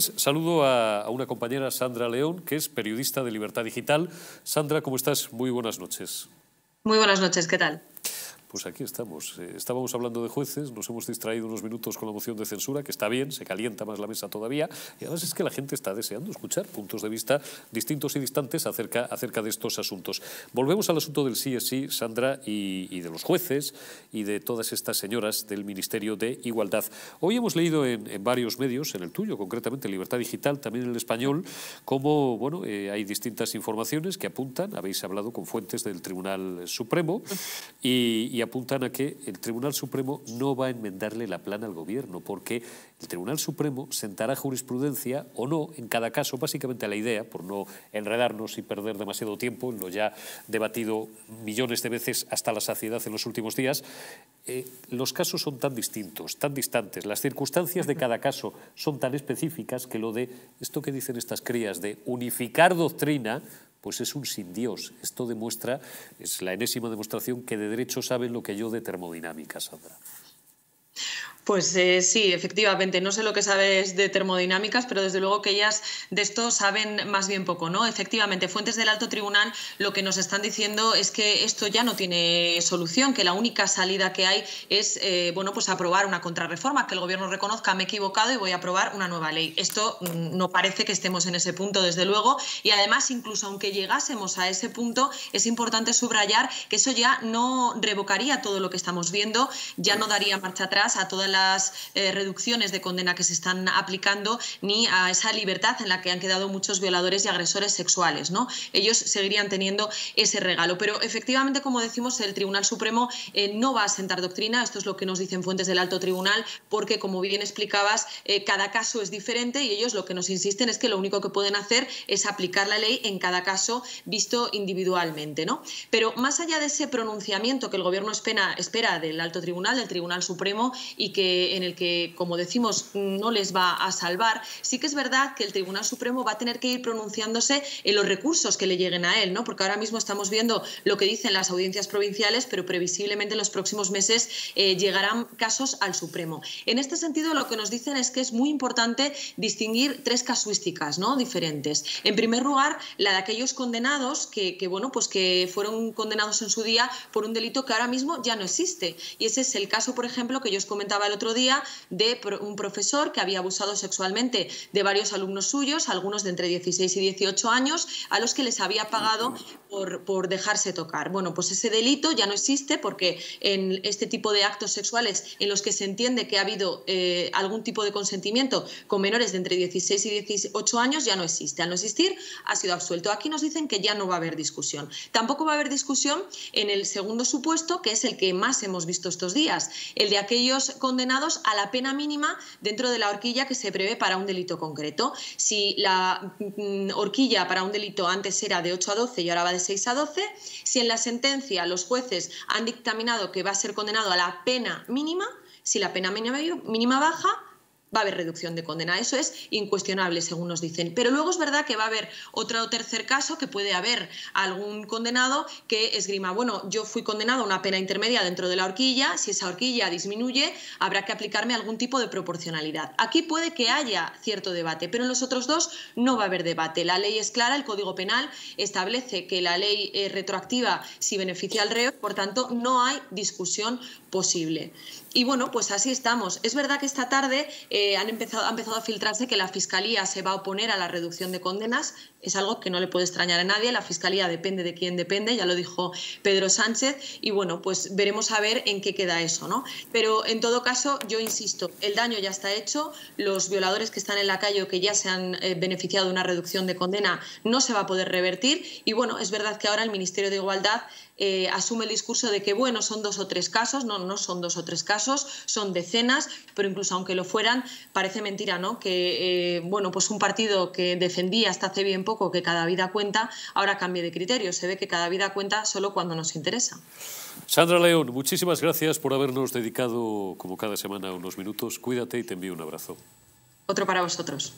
Saludo a, una compañera, Sandra León, que es periodista de Libertad Digital. Sandra, ¿cómo estás? Muy buenas noches. Muy buenas noches, ¿qué tal? Pues aquí estamos. Eh, estábamos hablando de jueces, nos hemos distraído unos minutos con la moción de censura, que está bien, se calienta más la mesa todavía, y además es que la gente está deseando escuchar puntos de vista distintos y distantes acerca, de estos asuntos. Volvemos al asunto del sí es sí, Sandra, y, de los jueces y de todas estas señoras del Ministerio de Igualdad. Hoy hemos leído en, varios medios, en el tuyo concretamente, Libertad Digital, también en el español, cómo bueno, eh, hay distintas informaciones que apuntan, habéis hablado con fuentes del Tribunal Supremo, y, y apuntan a que el Tribunal Supremo no va a enmendarle la plana al Gobierno, porque el Tribunal Supremo sentará jurisprudencia o no en cada caso, básicamente a la idea, por no enredarnos y perder demasiado tiempo en lo ya debatido millones de veces hasta la saciedad en los últimos días, eh, los casos son tan distintos, tan distantes, las circunstancias de cada caso son tan específicas que lo de esto que dicen estas crías de unificar doctrina pues es un sin Dios. Esto demuestra, es la enésima demostración que de derecho saben lo que yo de termodinámica, Sandra. Pues eh, sí, efectivamente. No sé lo que sabes de termodinámicas, pero desde luego que ellas de esto saben más bien poco, ¿no? Efectivamente, fuentes del alto tribunal lo que nos están diciendo es que esto ya no tiene solución, que la única salida que hay es, eh, bueno, pues aprobar una contrarreforma, que el gobierno reconozca me he equivocado y voy a aprobar una nueva ley. Esto mm, no parece que estemos en ese punto, desde luego, y además, incluso aunque llegásemos a ese punto, es importante subrayar que eso ya no revocaría todo lo que estamos viendo, ya no daría marcha atrás a todas las eh, reducciones de condena que se están aplicando ni a esa libertad en la que han quedado muchos violadores y agresores sexuales. ¿no? Ellos seguirían teniendo ese regalo. Pero efectivamente, como decimos, el Tribunal Supremo eh, no va a sentar doctrina. Esto es lo que nos dicen fuentes del alto tribunal, porque, como bien explicabas, eh, cada caso es diferente y ellos lo que nos insisten es que lo único que pueden hacer es aplicar la ley en cada caso visto individualmente. ¿no? Pero más allá de ese pronunciamiento que el Gobierno espera, espera del alto tribunal, del Tribunal Supremo, y que en el que, como decimos, no les va a salvar, sí que es verdad que el Tribunal Supremo va a tener que ir pronunciándose en los recursos que le lleguen a él, ¿no? porque ahora mismo estamos viendo lo que dicen las audiencias provinciales, pero previsiblemente en los próximos meses eh, llegarán casos al Supremo. En este sentido, lo que nos dicen es que es muy importante distinguir tres casuísticas ¿no? diferentes. En primer lugar, la de aquellos condenados que, que, bueno, pues que fueron condenados en su día por un delito que ahora mismo ya no existe. Y ese es el caso, por ejemplo, que yo os comentaba otro día de un profesor que había abusado sexualmente de varios alumnos suyos, algunos de entre 16 y 18 años, a los que les había pagado por, por dejarse tocar. Bueno, pues ese delito ya no existe porque en este tipo de actos sexuales en los que se entiende que ha habido eh, algún tipo de consentimiento con menores de entre 16 y 18 años ya no existe. Al no existir, ha sido absuelto. Aquí nos dicen que ya no va a haber discusión. Tampoco va a haber discusión en el segundo supuesto, que es el que más hemos visto estos días, el de aquellos condenados a la pena mínima dentro de la horquilla que se prevé para un delito concreto. Si la mm, horquilla para un delito antes era de 8 a 12 y ahora va de 6 a 12, si en la sentencia los jueces han dictaminado que va a ser condenado a la pena mínima, si la pena mínima baja, va a haber reducción de condena. Eso es incuestionable, según nos dicen. Pero luego es verdad que va a haber otro tercer caso, que puede haber algún condenado que esgrima, bueno, yo fui condenado a una pena intermedia dentro de la horquilla, si esa horquilla disminuye, habrá que aplicarme algún tipo de proporcionalidad. Aquí puede que haya cierto debate, pero en los otros dos no va a haber debate. La ley es clara, el Código Penal establece que la ley es retroactiva si beneficia al reo, por tanto, no hay discusión posible. Y bueno, pues así estamos. Es verdad que esta tarde han empezado, ha empezado a filtrarse que la Fiscalía se va a oponer a la reducción de condenas. Es algo que no le puede extrañar a nadie. La Fiscalía depende de quién depende, ya lo dijo Pedro Sánchez. Y bueno, pues veremos a ver en qué queda eso, ¿no? Pero en todo caso, yo insisto, el daño ya está hecho. Los violadores que están en la calle o que ya se han eh, beneficiado de una reducción de condena no se va a poder revertir. Y bueno, es verdad que ahora el Ministerio de Igualdad eh, asume el discurso de que, bueno, son dos o tres casos, no, no son dos o tres casos, son decenas, pero incluso aunque lo fueran, parece mentira, ¿no? Que, eh, bueno, pues un partido que defendía hasta hace bien poco que cada vida cuenta, ahora cambie de criterio. Se ve que cada vida cuenta solo cuando nos interesa. Sandra León, muchísimas gracias por habernos dedicado, como cada semana, unos minutos. Cuídate y te envío un abrazo. Otro para vosotros.